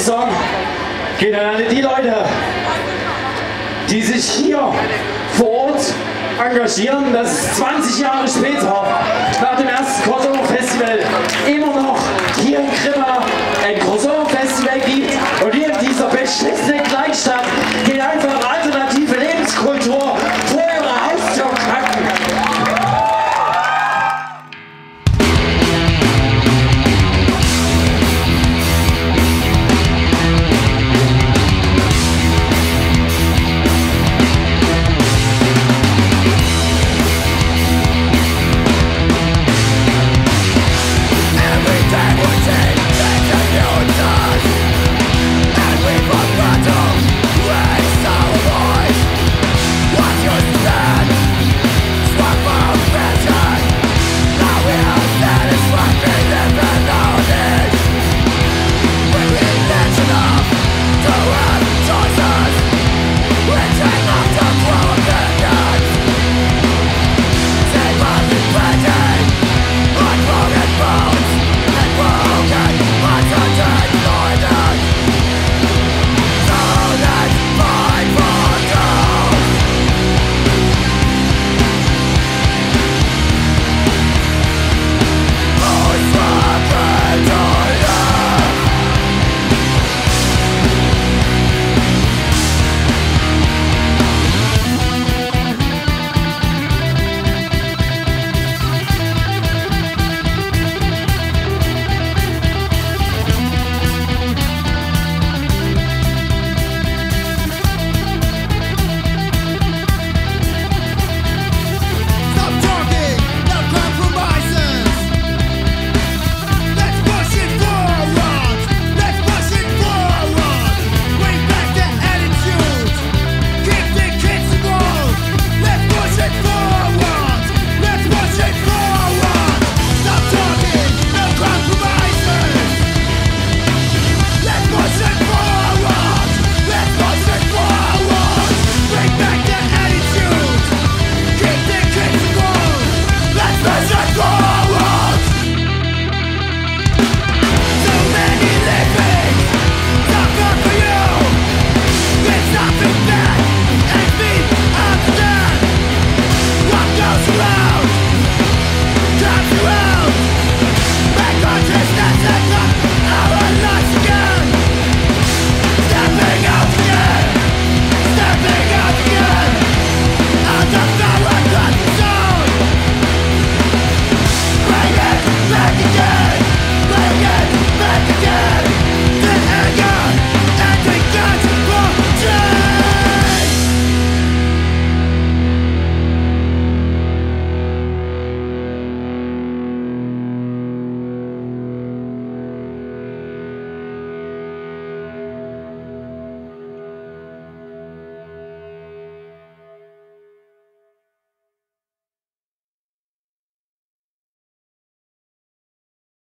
nächste Song geht an alle die Leute, die sich hier vor Ort engagieren, dass 20 Jahre später, nach dem ersten Crossover Festival, immer noch hier in Krimmer ein Crossover Festival gibt. Und hier in dieser beschissenen Kleinstadt geht einfach